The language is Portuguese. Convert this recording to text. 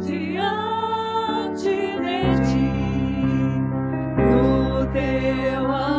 diante de ti no teu amor.